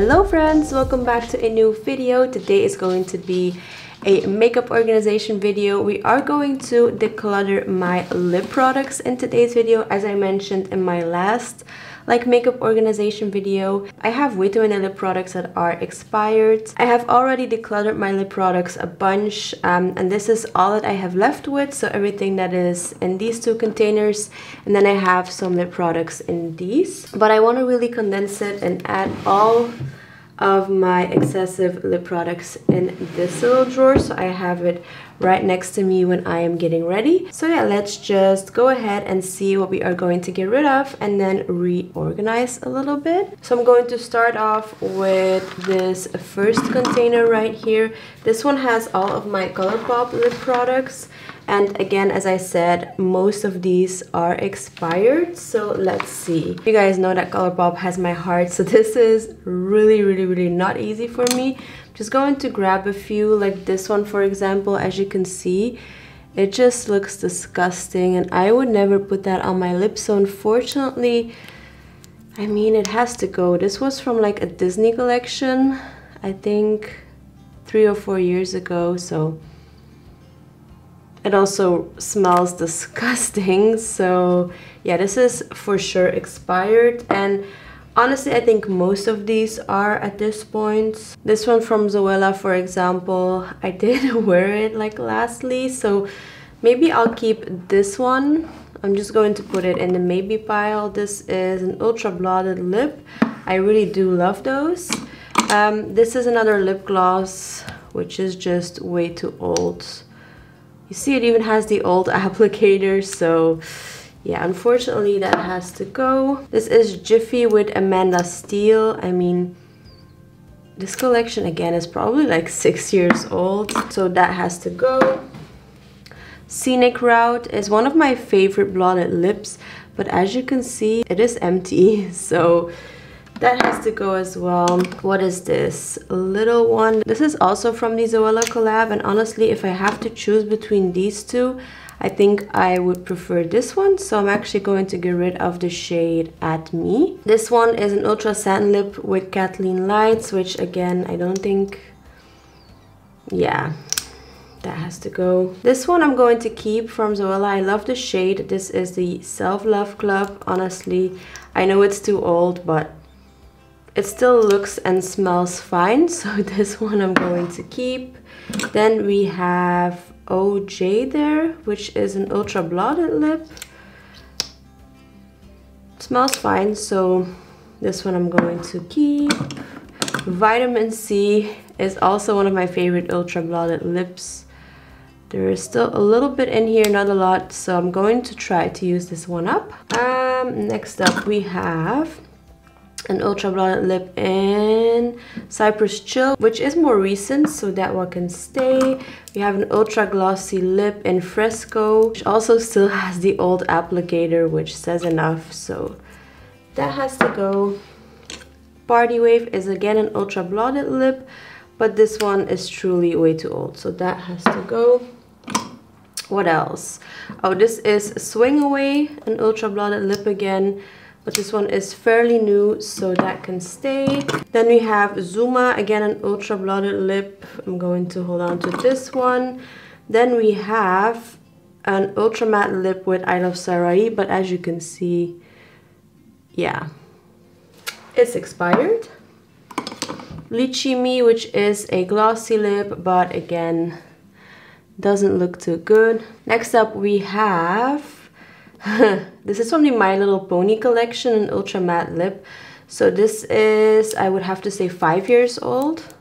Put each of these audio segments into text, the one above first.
Hello friends, welcome back to a new video. Today is going to be a makeup organization video. We are going to declutter my lip products in today's video. As I mentioned in my last like makeup organization video. I have way too many lip products that are expired. I have already decluttered my lip products a bunch um, and this is all that I have left with. So everything that is in these two containers and then I have some lip products in these. But I want to really condense it and add all of my excessive lip products in this little drawer so I have it right next to me when I am getting ready. So yeah, let's just go ahead and see what we are going to get rid of and then reorganize a little bit. So I'm going to start off with this first container right here. This one has all of my Colourpop lip products and again, as I said, most of these are expired. So let's see. You guys know that Colourpop has my heart. So this is really, really, really not easy for me. just going to grab a few like this one, for example, as you can see. It just looks disgusting and I would never put that on my lips. So unfortunately, I mean, it has to go. This was from like a Disney collection, I think three or four years ago. So it also smells disgusting. So yeah, this is for sure expired. And honestly, I think most of these are at this point. This one from Zoella, for example, I did wear it like lastly. So maybe I'll keep this one. I'm just going to put it in the maybe pile. This is an ultra blotted lip. I really do love those. Um, this is another lip gloss, which is just way too old. You see it even has the old applicator, so yeah, unfortunately that has to go. This is Jiffy with Amanda Steele. I mean, this collection again is probably like six years old, so that has to go. Scenic Route is one of my favorite blotted lips, but as you can see, it is empty, so that has to go as well. What is this? Little one. This is also from the Zoella collab and honestly if I have to choose between these two I think I would prefer this one so I'm actually going to get rid of the shade At Me. This one is an Ultra Satin Lip with Kathleen Lights which again I don't think yeah that has to go. This one I'm going to keep from Zoella. I love the shade. This is the Self Love Club. Honestly, I know it's too old, but it still looks and smells fine, so this one I'm going to keep. Then we have OJ there, which is an ultra blotted lip. It smells fine, so this one I'm going to keep. Vitamin C is also one of my favorite ultra blotted lips. There is still a little bit in here, not a lot, so I'm going to try to use this one up. Um, next up we have an ultra blotted lip in Cypress Chill, which is more recent, so that one can stay. We have an ultra glossy lip in Fresco, which also still has the old applicator, which says enough, so that has to go. Party Wave is again an ultra blotted lip, but this one is truly way too old, so that has to go. What else? Oh, this is Swing Away, an ultra blotted lip again but this one is fairly new so that can stay. Then we have Zuma again an ultra blotted lip. I'm going to hold on to this one. Then we have an ultra matte lip with I Love Sarai but as you can see yeah it's expired. Lychee Me which is a glossy lip but again doesn't look too good. Next up we have this is from the My Little Pony collection, an ultra matte lip. So this is, I would have to say, five years old.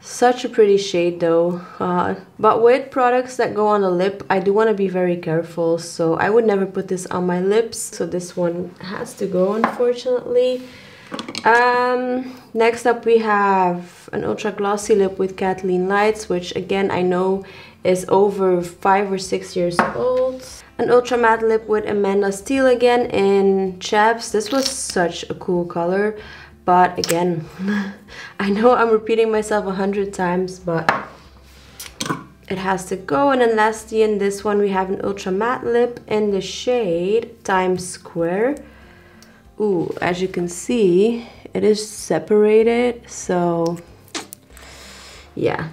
Such a pretty shade though. Uh, but with products that go on the lip, I do want to be very careful. So I would never put this on my lips. So this one has to go, unfortunately. Um, next up we have an ultra glossy lip with Kathleen Lights, which again I know is over five or six years old. An ultra matte lip with Amanda Steele again in Chaps. This was such a cool color. But again, I know I'm repeating myself a hundred times, but it has to go. And then lastly in this one, we have an ultra matte lip in the shade Times Square. Ooh, as you can see, it is separated so yeah.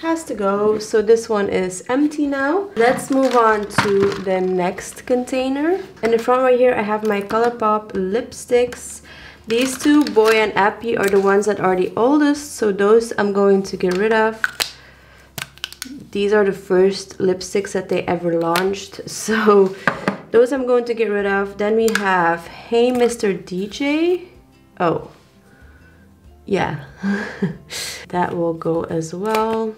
Has to go. So this one is empty now. Let's move on to the next container. In the front right here i have my colourpop lipsticks. These two boy and appy are the ones that are the oldest so those i'm going to get rid of. These are the first lipsticks that they ever launched so those i'm going to get rid of then we have hey mr dj oh yeah that will go as well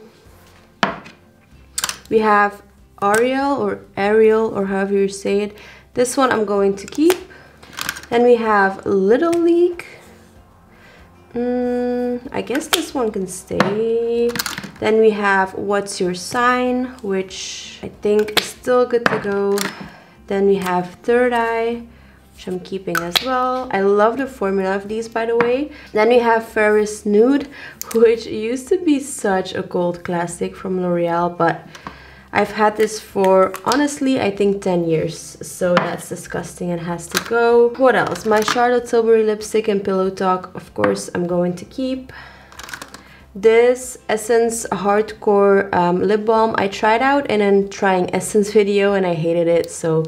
we have Ariel or Ariel or however you say it. This one I'm going to keep. Then we have Little League. Mm, I guess this one can stay. Then we have What's Your Sign, which I think is still good to go. Then we have Third Eye, which I'm keeping as well. I love the formula of these, by the way. Then we have Fairest Nude, which used to be such a gold classic from L'Oreal, but I've had this for, honestly, I think 10 years. So that's disgusting and has to go. What else? My Charlotte Tilbury lipstick and Pillow Talk, of course, I'm going to keep. This Essence Hardcore um, Lip Balm, I tried out in a trying Essence video and I hated it. So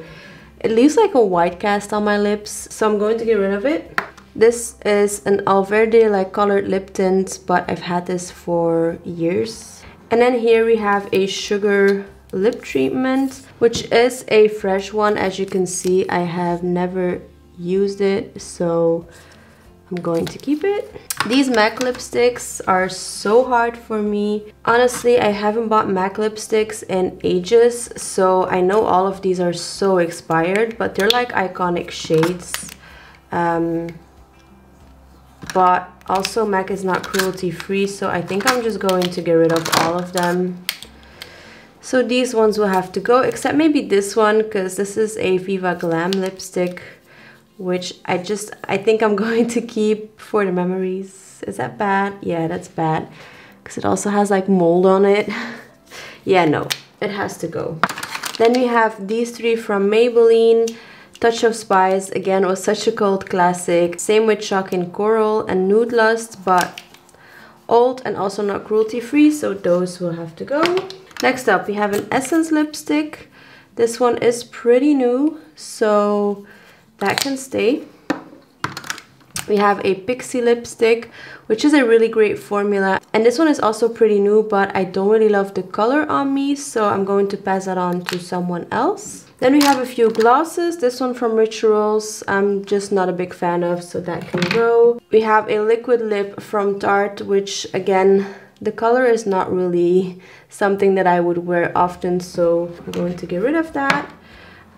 it leaves like a white cast on my lips. So I'm going to get rid of it. This is an Alverde like colored lip tint, but I've had this for years. And then here we have a sugar lip treatment, which is a fresh one. As you can see, I have never used it, so I'm going to keep it. These MAC lipsticks are so hard for me. Honestly, I haven't bought MAC lipsticks in ages, so I know all of these are so expired, but they're like iconic shades. Um, but also MAC is not cruelty free, so I think I'm just going to get rid of all of them. So these ones will have to go, except maybe this one, because this is a Viva Glam lipstick, which I just, I think I'm going to keep for the memories. Is that bad? Yeah, that's bad, because it also has like mold on it. yeah, no, it has to go. Then we have these three from Maybelline. Touch of Spice, again, was such a cult classic. Same with Shock and Coral and Nude Lust, but old and also not cruelty free, so those will have to go. Next up, we have an Essence lipstick. This one is pretty new, so that can stay. We have a Pixi lipstick, which is a really great formula. And this one is also pretty new, but I don't really love the color on me, so I'm going to pass that on to someone else. Then we have a few glosses. This one from Rituals, I'm just not a big fan of, so that can go. We have a liquid lip from Tarte, which again, the color is not really something that I would wear often, so I'm going to get rid of that.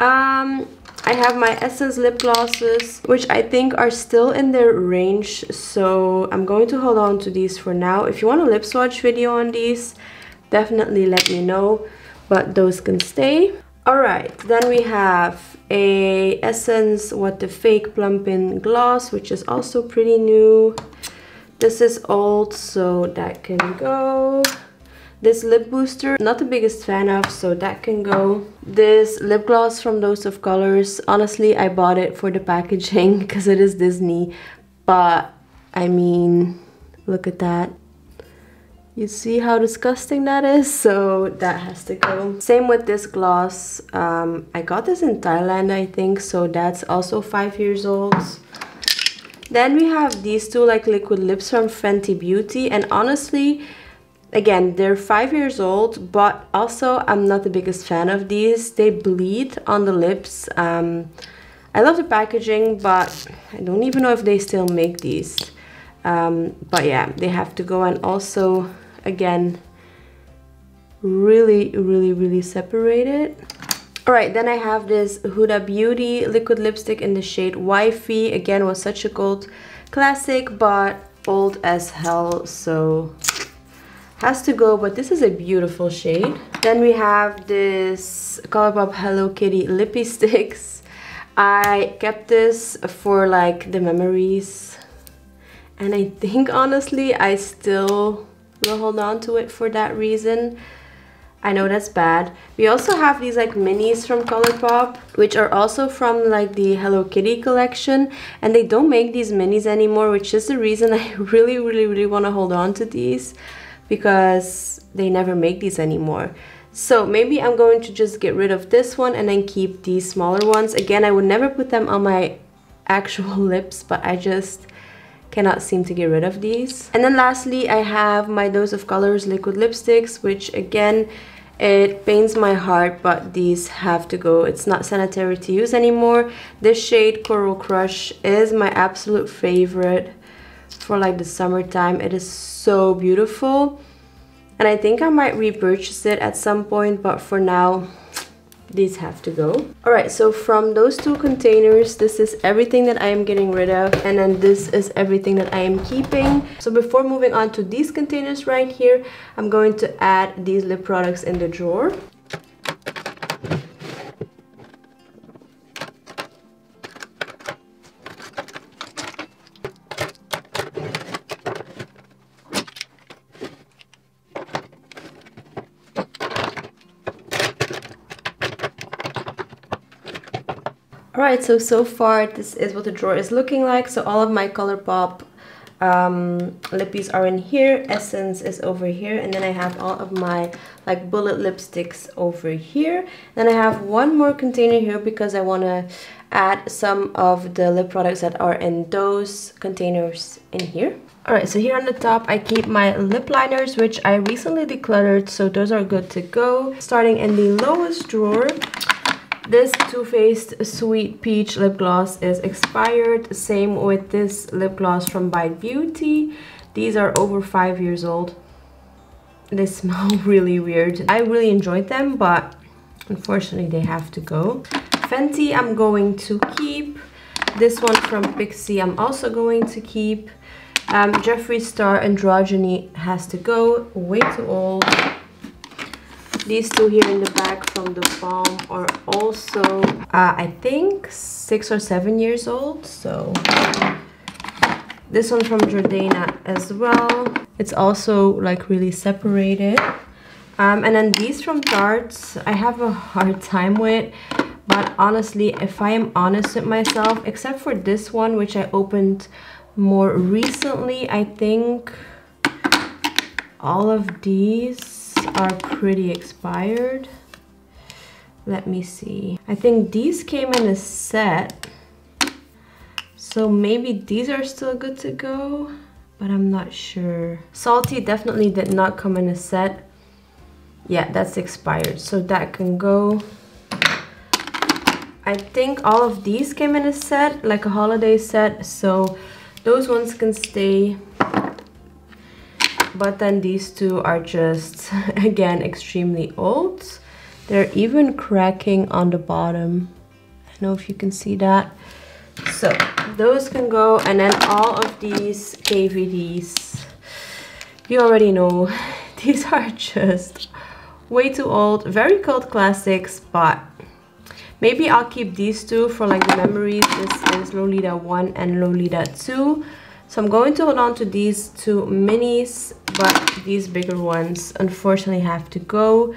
Um, I have my Essence lip glosses, which I think are still in their range, so I'm going to hold on to these for now. If you want a lip swatch video on these, definitely let me know, but those can stay. Alright, then we have a Essence What the Fake Plumpin Gloss, which is also pretty new. This is old, so that can go. This lip booster, not the biggest fan of, so that can go. This lip gloss from Dose of Colors, honestly, I bought it for the packaging because it is Disney. But, I mean, look at that. You see how disgusting that is? So that has to go. Same with this gloss. Um, I got this in Thailand, I think, so that's also five years old. Then we have these two like liquid lips from Fenty Beauty and honestly again they're five years old but also I'm not the biggest fan of these. They bleed on the lips. Um, I love the packaging but I don't even know if they still make these. Um, but yeah they have to go and also again really really really separated Alright, then I have this Huda Beauty liquid lipstick in the shade Wifey. Again, was such a gold classic, but old as hell, so has to go, but this is a beautiful shade. Then we have this Colourpop Hello Kitty lippy sticks. I kept this for like the memories. And I think honestly, I still will hold on to it for that reason. I know that's bad. We also have these like minis from Colourpop, which are also from like the Hello Kitty collection. And they don't make these minis anymore, which is the reason I really, really, really want to hold on to these because they never make these anymore. So maybe I'm going to just get rid of this one and then keep these smaller ones. Again, I would never put them on my actual lips, but I just cannot seem to get rid of these. And then lastly, I have my Dose of Colors liquid lipsticks, which again, it pains my heart, but these have to go. It's not sanitary to use anymore. This shade, Coral Crush, is my absolute favorite for like the summertime. It is so beautiful. And I think I might repurchase it at some point, but for now, these have to go all right so from those two containers this is everything that i am getting rid of and then this is everything that i am keeping so before moving on to these containers right here i'm going to add these lip products in the drawer Alright, so so far this is what the drawer is looking like. So all of my Colourpop um, lippies are in here, Essence is over here, and then I have all of my like bullet lipsticks over here. Then I have one more container here because I want to add some of the lip products that are in those containers in here. Alright, so here on the top I keep my lip liners which I recently decluttered so those are good to go. Starting in the lowest drawer this Too Faced Sweet Peach lip gloss is expired. Same with this lip gloss from Bite Beauty. These are over five years old. They smell really weird. I really enjoyed them, but unfortunately they have to go. Fenty I'm going to keep. This one from Pixi I'm also going to keep. Um, Jeffree Star Androgyny has to go. Way too old. These two here in the back from the Balm are also, uh, I think, six or seven years old. So this one from Jordana as well. It's also like really separated. Um, and then these from Tarte, I have a hard time with. But honestly, if I am honest with myself, except for this one, which I opened more recently, I think all of these are pretty expired. Let me see. I think these came in a set. So maybe these are still good to go, but I'm not sure. Salty definitely did not come in a set. Yeah, that's expired, so that can go. I think all of these came in a set, like a holiday set, so those ones can stay but then these two are just again extremely old. They're even cracking on the bottom. I know if you can see that. So those can go and then all of these KVDs you already know these are just way too old very cult classics but maybe I'll keep these two for like the memories. This is Lolita 1 and Lolita 2 so I'm going to hold on to these two minis, but these bigger ones unfortunately have to go.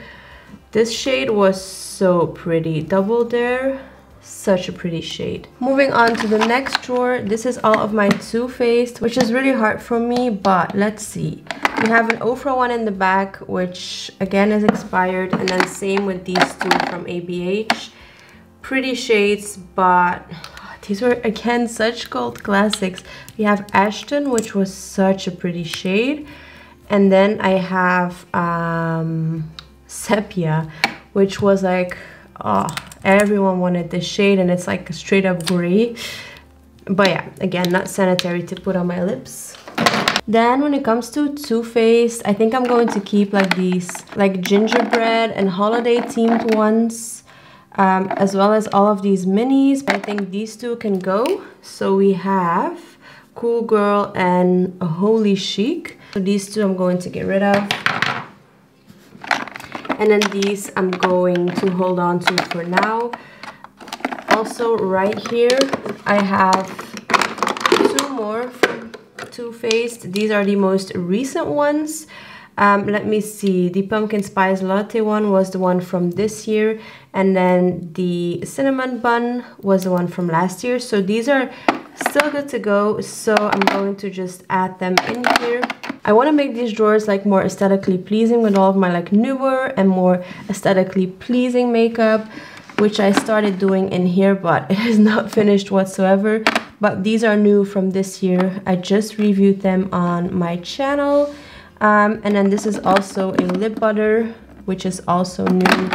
This shade was so pretty. Double Dare, such a pretty shade. Moving on to the next drawer. This is all of my Too Faced, which is really hard for me, but let's see. We have an Ofra one in the back, which again is expired, and then same with these two from ABH. Pretty shades, but these were again such gold classics. We have Ashton, which was such a pretty shade. And then I have um, Sepia, which was like, oh, everyone wanted this shade and it's like a straight up gray. But yeah, again, not sanitary to put on my lips. Then when it comes to Too Faced, I think I'm going to keep like these like gingerbread and holiday themed ones um, as well as all of these minis. but I think these two can go. So we have Cool Girl and Holy Chic. So these two I'm going to get rid of. And then these I'm going to hold on to for now. Also right here I have two more from Too Faced. These are the most recent ones. Um, let me see, the pumpkin spice latte one was the one from this year and then the cinnamon bun was the one from last year. So these are still good to go. So I'm going to just add them in here. I want to make these drawers like more aesthetically pleasing with all of my like newer and more aesthetically pleasing makeup which I started doing in here but it is not finished whatsoever but these are new from this year I just reviewed them on my channel um, and then this is also a lip butter, which is also new.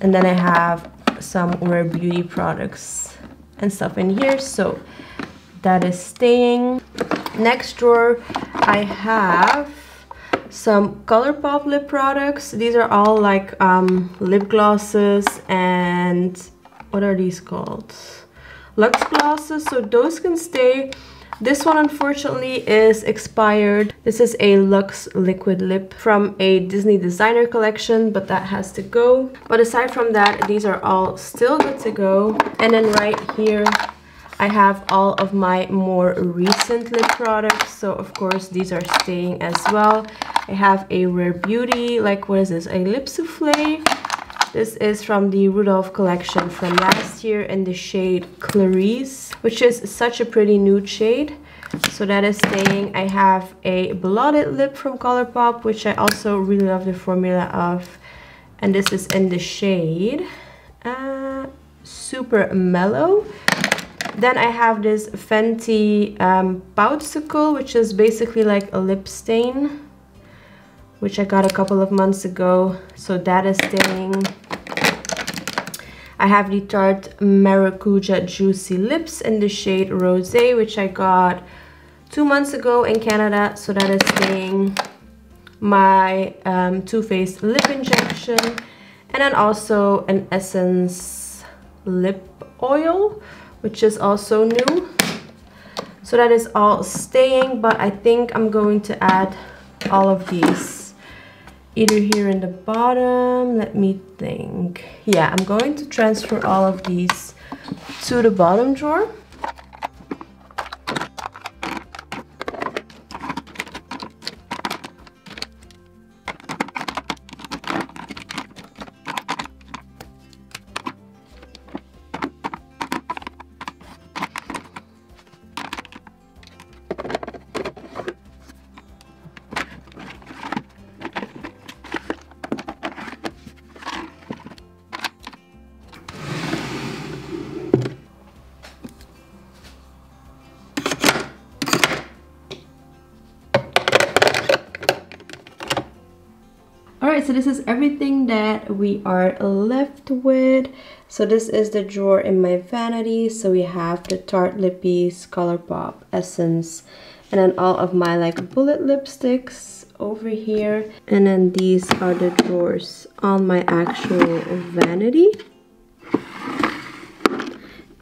And then I have some Rare Beauty products and stuff in here. So that is staying. Next drawer, I have some Colourpop lip products. These are all like um, lip glosses and what are these called? Luxe glosses. So those can stay this one unfortunately is expired. This is a Luxe Liquid Lip from a Disney designer collection, but that has to go. But aside from that, these are all still good to go. And then right here, I have all of my more recent lip products. So of course, these are staying as well. I have a Rare Beauty, like what is this? A lip souffle this is from the Rudolph collection from last year in the shade Clarice, which is such a pretty nude shade. So that is staying. I have a blotted lip from Colourpop, which I also really love the formula of. And this is in the shade uh, Super Mellow. Then I have this Fenty um, Poutsicle, which is basically like a lip stain which I got a couple of months ago. So that is staying. I have the Tarte Maracuja Juicy Lips in the shade Rosé, which I got two months ago in Canada. So that is staying. My um, Too Faced Lip Injection. And then also an Essence Lip Oil, which is also new. So that is all staying, but I think I'm going to add all of these either here in the bottom let me think. Yeah I'm going to transfer all of these to the bottom drawer so this is everything that we are left with. So this is the drawer in my vanity. So we have the Tarte Lippies, Colourpop, Essence, and then all of my like bullet lipsticks over here. And then these are the drawers on my actual vanity.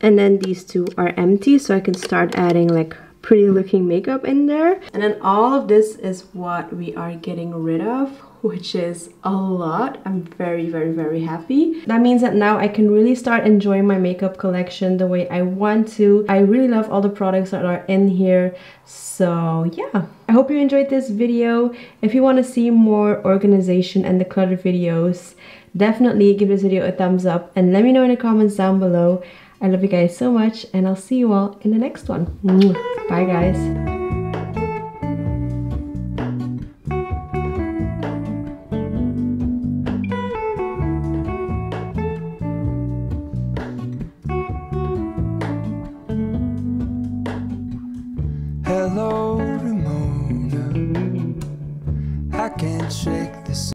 And then these two are empty, so I can start adding like pretty looking makeup in there. And then all of this is what we are getting rid of which is a lot. I'm very, very, very happy. That means that now I can really start enjoying my makeup collection the way I want to. I really love all the products that are in here. So yeah, I hope you enjoyed this video. If you want to see more organization and declutter videos, definitely give this video a thumbs up and let me know in the comments down below. I love you guys so much and I'll see you all in the next one. Bye guys.